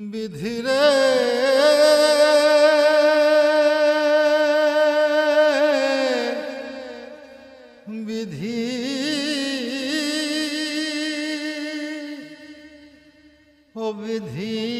বিধিরে বিধি। ও বিধি।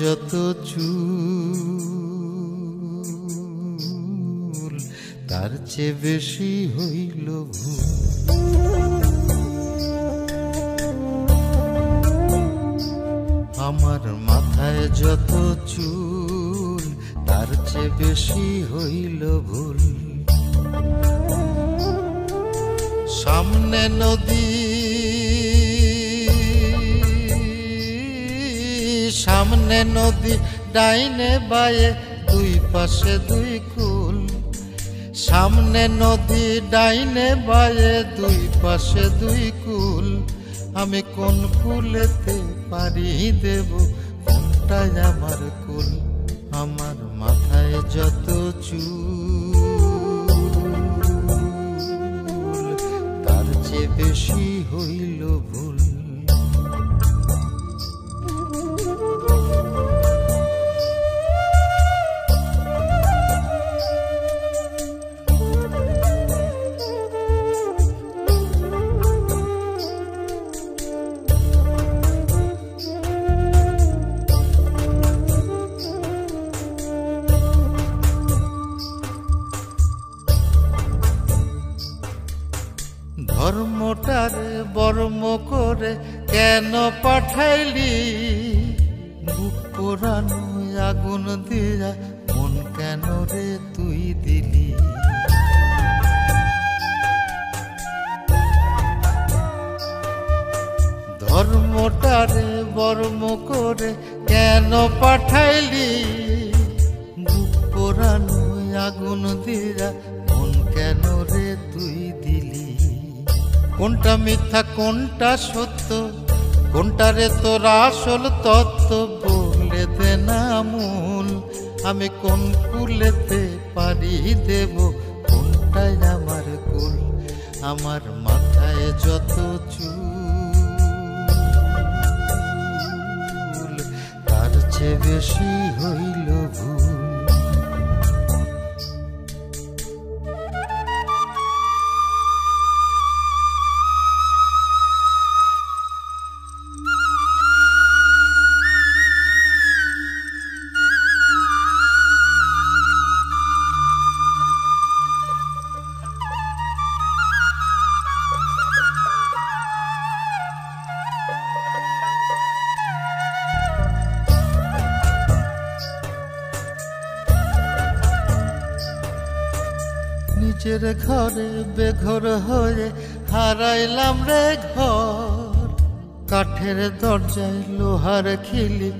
যত চুল, তার চেয়ে বেশি হইল আমার মাথায় যত চুল, তার চেয়ে বেশি হইল ভুল। সামনে নদী সামনে নদী ডাইনে বায়ে, দুই পাশে দুই কুল। সামনে নদী ডাইনে বায়ে, দুই পাশে দুই কুল। আমি কোন কুলেতে পারি দেব? কোনটাই আমার কুল? আমার মাথায় যত চুল, তার চেয়ে বেশি হইল ভুল। করে কেন পাঠাইলি? বুক পোড়ানো আগুন দিয়া মন কেন রে তুই দিলি? ধর্মটারে বর্ম করে কেন পাঠাইলি? বুক পোড়ানো আগুন দিয়া মন কেন রে তুই দিলি? কোনটা মিথ্যা, কোনটা সত্য? কোনটা রে তোর আসল তত্ত্ব বলে দে না মূল? আমি কোন কুলেতে পারি দেব? কোনটাই আমার কুল? আমার মাথায় যত চুল, তার চেয়ে বেশি হইল ভুল নিজের ঘরে বেঘর হয়ে হারাইলাম রে ঘর। কাঠের দরজায় লোহার খিলি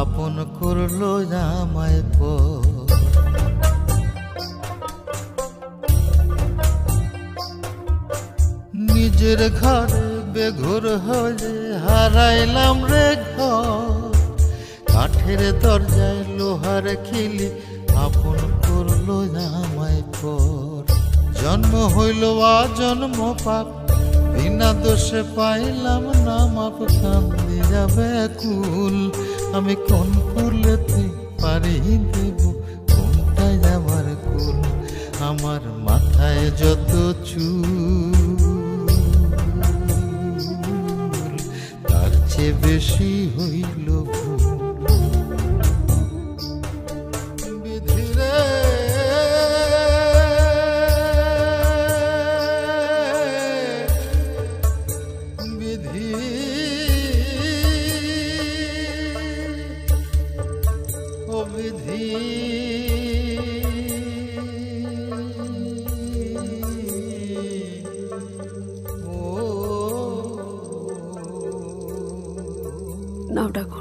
আপন করল আমায় পর। নিজের ঘরে বেঘর হয়ে হারাইলাম রে ঘর। কাঠের দরজায় লোহার খিলি আপন করল আমায় পর। জন্ম হইল আ জন্ম পাপ। বিনা দোষে পাইলাম না মাপ, কান্দি যাবে কুল। আমি কোন কুলেতে পারি দেব, কোনটাই আমার কুল? আমার মাথায় যত চুল, তার চেয়ে বেশি হইল ভুল। 나오라고.